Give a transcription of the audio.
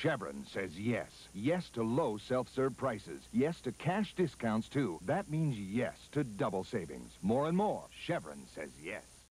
Chevron says yes. Yes to low self-serve prices. Yes to cash discounts, too. That means yes to double savings. More and more, Chevron says yes.